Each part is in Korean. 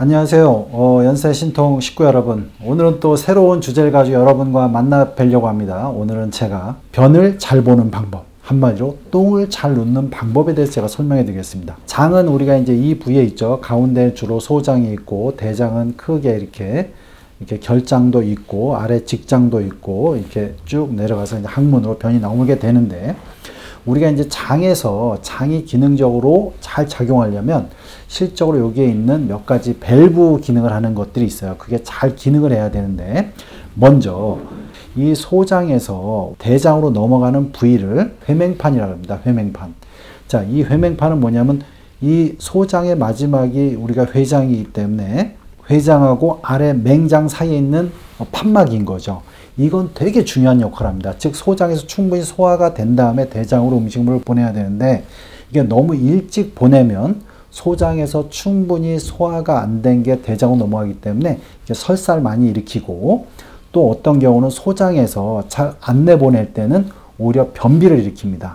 안녕하세요. 어, 연세 신통 식구 여러분. 오늘은 또 새로운 주제를 가지고 여러분과 만나 뵈려고 합니다. 오늘은 제가 변을 잘 보는 방법. 한마디로 똥을 잘 놓는 방법에 대해서 제가 설명해 드리겠습니다. 장은 우리가 이제 이 부위에 있죠. 가운데 주로 소장이 있고 대장은 크게 이렇게 이렇게 결장도 있고 아래 직장도 있고 이렇게 쭉 내려가서 이제 항문으로 변이 나오게 되는데 우리가 이제 장에서 장이 기능적으로 잘 작용하려면 실적으로 여기에 있는 몇 가지 밸브 기능을 하는 것들이 있어요. 그게 잘 기능을 해야 되는데 먼저 이 소장에서 대장으로 넘어가는 부위를 회맹판이라고 합니다. 회맹판. 자, 이 회맹판은 뭐냐면 이 소장의 마지막이 우리가 회장이기 때문에 회장하고 아래 맹장 사이에 있는 판막인 거죠. 이건 되게 중요한 역할을 합니다. 즉 소장에서 충분히 소화가 된 다음에 대장으로 음식물을 보내야 되는데 이게 너무 일찍 보내면 소장에서 충분히 소화가 안 된 게 대장으로 넘어가기 때문에 설사를 많이 일으키고 또 어떤 경우는 소장에서 잘 안 내보낼 때는 오히려 변비를 일으킵니다.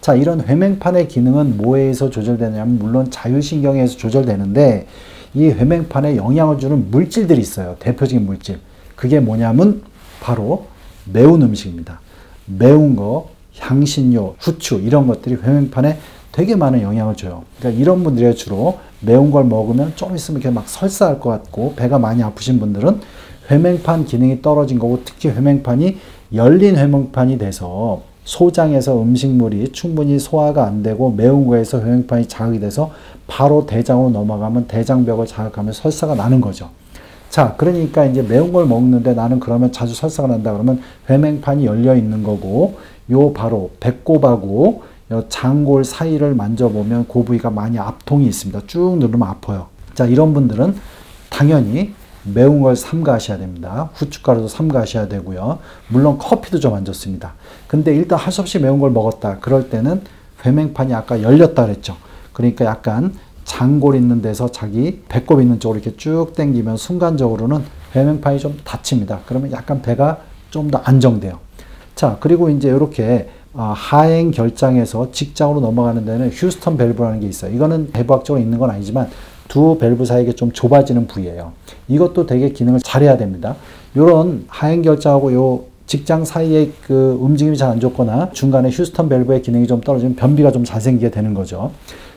자, 이런 회맹판의 기능은 뭐에 의해서 조절되냐면 물론 자율신경에 의해서 조절되는데 이 회맹판에 영향을 주는 물질들이 있어요. 대표적인 물질. 그게 뭐냐면 바로 매운 음식입니다. 매운 거, 향신료, 후추 이런 것들이 회맹판에 되게 많은 영향을 줘요. 그러니까 이런 분들이 주로 매운 걸 먹으면 좀 있으면 이렇게 막 설사할 것 같고 배가 많이 아프신 분들은 회맹판 기능이 떨어진 거고 특히 회맹판이 열린 회맹판이 돼서 소장에서 음식물이 충분히 소화가 안 되고 매운 거에서 회맹판이 자극이 돼서 바로 대장으로 넘어가면 대장벽을 자극하면 설사가 나는 거죠. 자, 그러니까 이제 매운 걸 먹는데 나는 그러면 자주 설사가 난다 그러면 회맹판이 열려 있는 거고 요 바로 배꼽하고 장골 사이를 만져보면 그 부위가 많이 압통이 있습니다. 쭉 누르면 아파요. 자, 이런 분들은 당연히 매운 걸 삼가하셔야 됩니다. 후춧가루도 삼가하셔야 되고요. 물론 커피도 좀 안 좋습니다. 근데 일단 할 수 없이 매운 걸 먹었다. 그럴 때는 회맹판이 아까 열렸다 그랬죠. 그러니까 약간 장골 있는 데서 자기 배꼽 있는 쪽으로 이렇게 쭉 당기면 순간적으로는 회맹판이 좀 닫힙니다. 그러면 약간 배가 좀 더 안정돼요. 자, 그리고 이제 이렇게 아, 하행 결장에서 직장으로 넘어가는 데는 휴스턴 밸브라는 게 있어요. 이거는 대부학적으로 있는 건 아니지만 두 밸브 사이가 좀 좁아지는 부위예요. 이것도 되게 기능을 잘해야 됩니다. 이런 하행 결장하고 요 직장 사이에 그 움직임이 잘 안 좋거나 중간에 휴스턴 밸브의 기능이 좀 떨어지면 변비가 좀 잘 생기게 되는 거죠.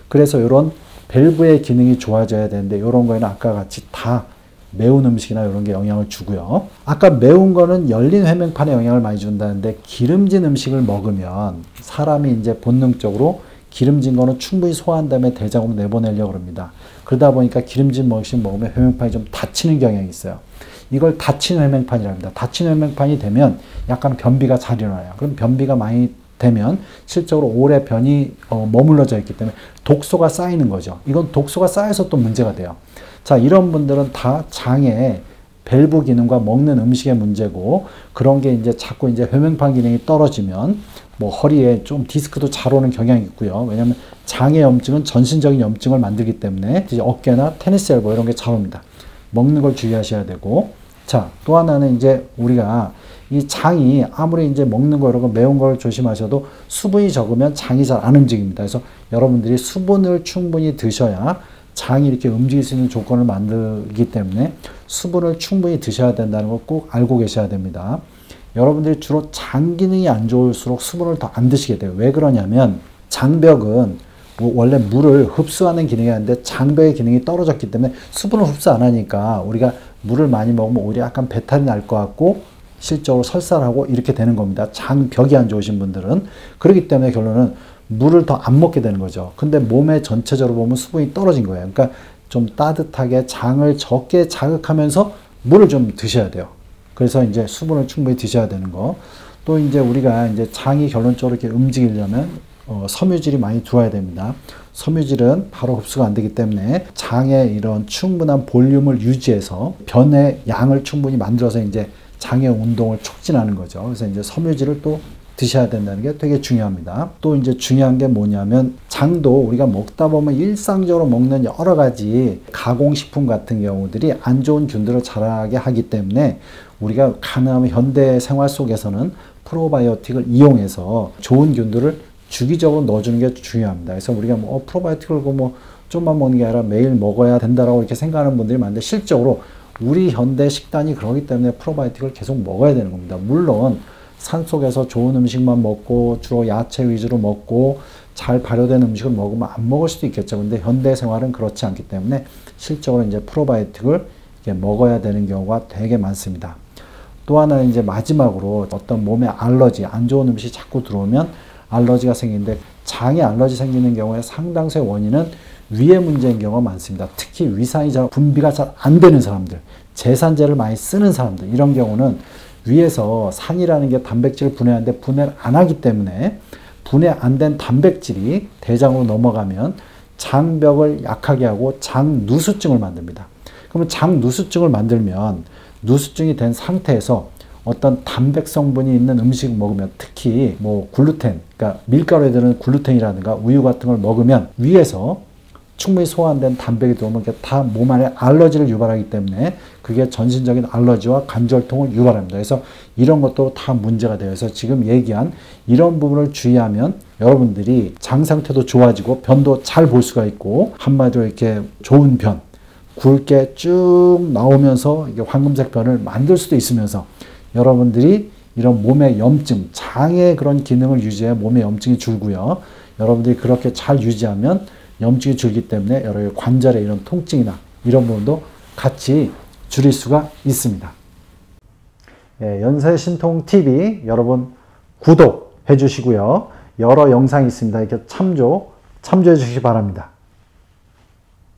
그래서 이런 밸브의 기능이 좋아져야 되는데 이런 거에는 아까 같이 다 매운 음식이나 이런 게 영향을 주고요. 아까 매운 거는 열린 회맹판에 영향을 많이 준다는데 기름진 음식을 먹으면 사람이 이제 본능적으로 기름진 거는 충분히 소화한 다음에 대장으로 내보내려고 합니다. 그러다 보니까 기름진 음식 먹으면 회맹판이 좀 닫히는 경향이 있어요. 이걸 닫힌 회맹판이라 합니다. 닫힌 회맹판이 되면 약간 변비가 잘 일어나요. 그럼 변비가 많이 되면 실적으로 오래 변이 어, 머물러져 있기 때문에 독소가 쌓이는 거죠. 이건 독소가 쌓여서 또 문제가 돼요. 자, 이런 분들은 다 장에 밸브 기능과 먹는 음식의 문제고 그런 게 이제 자꾸 이제 회맹판 기능이 떨어지면 뭐 허리에 좀 디스크도 잘 오는 경향이 있고요. 왜냐하면 장의 염증은 전신적인 염증을 만들기 때문에 어깨나 테니스 엘보 이런 게 잘 옵니다. 먹는 걸 주의하셔야 되고 자, 또 하나는 이제 우리가 이 장이 아무리 이제 먹는 거 이런 거 매운 걸 조심하셔도 수분이 적으면 장이 잘 안 움직입니다. 그래서 여러분들이 수분을 충분히 드셔야 장이 이렇게 움직일 수 있는 조건을 만들기 때문에 수분을 충분히 드셔야 된다는 걸 꼭 알고 계셔야 됩니다. 여러분들이 주로 장 기능이 안 좋을수록 수분을 더 안 드시게 돼요. 왜 그러냐면 장벽은 뭐 원래 물을 흡수하는 기능이 있는데 장벽의 기능이 떨어졌기 때문에 수분을 흡수 안 하니까 우리가 물을 많이 먹으면 오히려 약간 배탈이 날 것 같고 실적으로 설사를 하고 이렇게 되는 겁니다. 장 벽이 안 좋으신 분들은. 그렇기 때문에 결론은 물을 더 안 먹게 되는 거죠. 근데 몸에 전체적으로 보면 수분이 떨어진 거예요. 그러니까 좀 따뜻하게 장을 적게 자극하면서 물을 좀 드셔야 돼요. 그래서 이제 수분을 충분히 드셔야 되는 거. 또 이제 우리가 이제 장이 결론적으로 이렇게 움직이려면 어, 섬유질이 많이 들어와야 됩니다. 섬유질은 바로 흡수가 안 되기 때문에 장의 이런 충분한 볼륨을 유지해서 변의 양을 충분히 만들어서 이제 장의 운동을 촉진하는 거죠. 그래서 이제 섬유질을 또 드셔야 된다는 게 되게 중요합니다. 또 이제 중요한 게 뭐냐면 장도 우리가 먹다 보면 일상적으로 먹는 여러 가지 가공식품 같은 경우들이 안 좋은 균들을 자라게 하기 때문에 우리가 가능하면 현대 생활 속에서는 프로바이오틱을 이용해서 좋은 균들을 주기적으로 넣어주는 게 중요합니다. 그래서 우리가 뭐 어, 프로바이오틱을 뭐 좀만 먹는 게 아니라 매일 먹어야 된다라고 이렇게 생각하는 분들이 많은데 실적으로 우리 현대 식단이 그러기 때문에 프로바이오틱을 계속 먹어야 되는 겁니다. 물론 산속에서 좋은 음식만 먹고 주로 야채 위주로 먹고 잘 발효된 음식을 먹으면 안 먹을 수도 있겠죠. 근데 현대 생활은 그렇지 않기 때문에 실적으로 이제 프로바이오틱을 먹어야 되는 경우가 되게 많습니다. 또 하나는 이제 마지막으로 어떤 몸에 알러지, 안 좋은 음식이 자꾸 들어오면 알러지가 생기는데 장에 알러지 생기는 경우에 상당수의 원인은 위의 문제인 경우가 많습니다. 특히 위산이 잘 분비가 잘 안 되는 사람들, 제산제를 많이 쓰는 사람들 이런 경우는 위에서 산이라는 게 단백질을 분해하는데 분해를 안 하기 때문에 분해 안 된 단백질이 대장으로 넘어가면 장벽을 약하게 하고 장 누수증을 만듭니다. 그러면 장 누수증을 만들면 누수증이 된 상태에서 어떤 단백 성분이 있는 음식 을 먹으면 특히 뭐 글루텐, 그러니까 밀가루에 드는 글루텐이라든가 우유 같은 걸 먹으면 위에서 충분히 소화된 단백이 들어오면 다 몸 안에 알러지를 유발하기 때문에 그게 전신적인 알러지와 관절통을 유발합니다. 그래서 이런 것도 다 문제가 되어 서 지금 얘기한 이런 부분을 주의하면 여러분들이 장 상태도 좋아지고 변도 잘 볼 수가 있고 한마디로 이렇게 좋은 변, 굵게 쭉 나오면서 이게 황금색 변을 만들 수도 있으면서 여러분들이 이런 몸의 염증, 장의 그런 기능을 유지해 몸의 염증이 줄고요. 여러분들이 그렇게 잘 유지하면 염증이 줄기 때문에 여러 관절의 이런 통증이나 이런 부분도 같이 줄일 수가 있습니다. 예, 연세신통TV 여러분 구독해 주시고요. 여러 영상이 있습니다. 이렇게 참조, 참조해 주시기 바랍니다.